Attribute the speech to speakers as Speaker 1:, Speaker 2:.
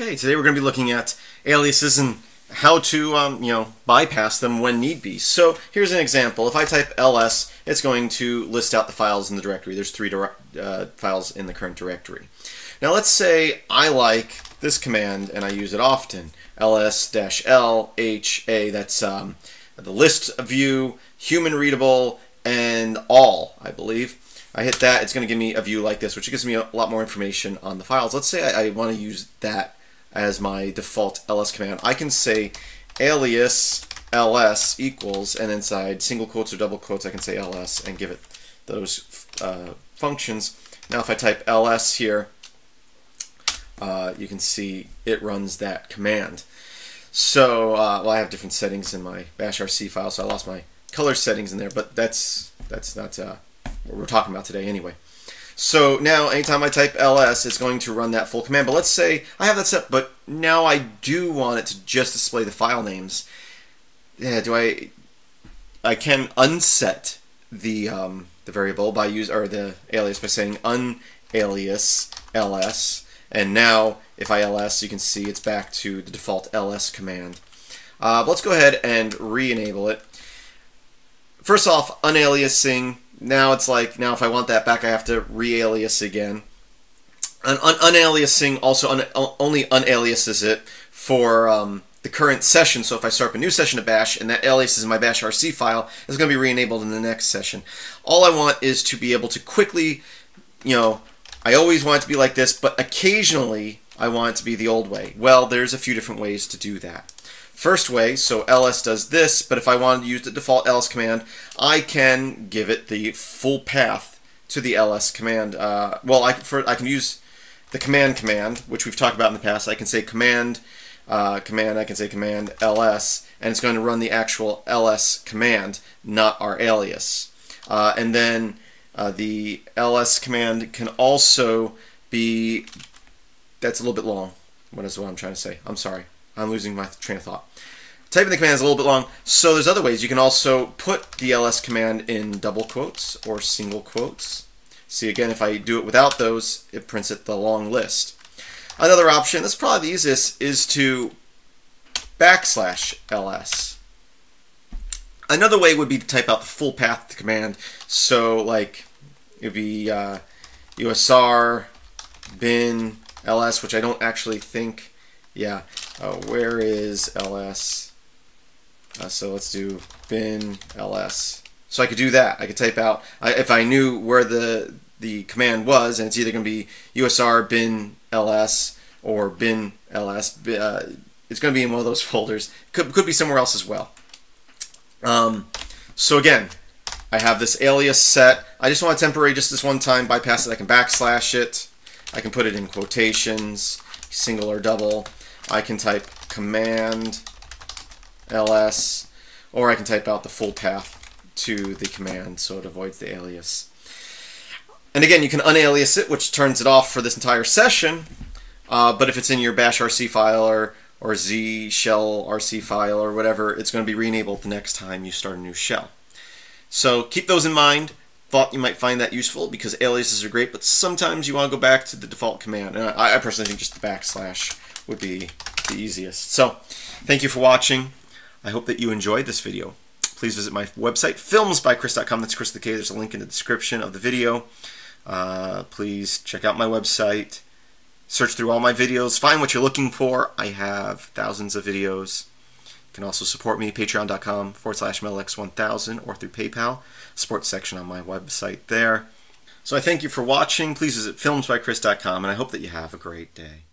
Speaker 1: Okay, today we're going to be looking at aliases and how to, um, you know, bypass them when need be. So here's an example. If I type ls, it's going to list out the files in the directory. There's three uh, files in the current directory. Now let's say I like this command and I use it often. ls-l h a. That's um, the list view, human readable, and all, I believe. I hit that, it's going to give me a view like this, which gives me a lot more information on the files. Let's say I, I want to use that as my default ls command. I can say alias ls equals, and inside single quotes or double quotes, I can say ls and give it those uh, functions. Now if I type ls here, uh, you can see it runs that command. So, uh, well, I have different settings in my bash rc file, so I lost my color settings in there, but that's that's not uh, what we're talking about today anyway. So now, anytime I type ls, it's going to run that full command. But let's say I have that set, but now I do want it to just display the file names. Yeah, do I? I can unset the um, the variable by use or the alias by saying unalias ls, and now if I ls, you can see it's back to the default ls command. Uh, but let's go ahead and re-enable it. First off, unaliasing now it's like, now if I want that back, I have to re-alias again. And un unaliasing also un only unaliases it for um, the current session. So if I start up a new session of bash and that alias is in my bash RC file, it's going to be re-enabled in the next session. All I want is to be able to quickly, you know, I always want it to be like this, but occasionally I want it to be the old way. Well, there's a few different ways to do that. First way, so ls does this, but if I wanted to use the default ls command, I can give it the full path to the ls command. Uh, well, I, for, I can use the command command, which we've talked about in the past. I can say command, uh, command, I can say command ls, and it's going to run the actual ls command, not our alias. Uh, and then uh, the ls command can also be, that's a little bit long. What is what I'm trying to say? I'm sorry. I'm losing my train of thought. Typing the command is a little bit long, so there's other ways. You can also put the ls command in double quotes or single quotes. See, again, if I do it without those, it prints it the long list. Another option, that's probably the easiest, is to backslash ls. Another way would be to type out the full path the command. So, like, it would be uh, usr bin ls, which I don't actually think yeah, uh, where is ls? Uh, so let's do bin ls. So I could do that. I could type out, I, if I knew where the, the command was, and it's either going to be usr bin ls or bin ls, uh, it's going to be in one of those folders. Could, could be somewhere else as well. Um, so again, I have this alias set. I just want to temporary just this one time, bypass it. I can backslash it. I can put it in quotations, single or double. I can type command ls, or I can type out the full path to the command so it avoids the alias. And again, you can unalias it, which turns it off for this entire session, uh, but if it's in your bash RC file or, or Z shell RC file or whatever, it's going to be re-enabled the next time you start a new shell. So keep those in mind. Thought you might find that useful because aliases are great, but sometimes you want to go back to the default command. And I, I personally think just the backslash would be the easiest. So, thank you for watching. I hope that you enjoyed this video. Please visit my website, filmsbykris.com. That's Chris the K. There's a link in the description of the video. Uh, please check out my website. Search through all my videos. Find what you're looking for. I have thousands of videos. You can also support me, patreon.com forward slash metalx1000 or through PayPal. Support section on my website there. So I thank you for watching. Please visit filmsbykris.com and I hope that you have a great day.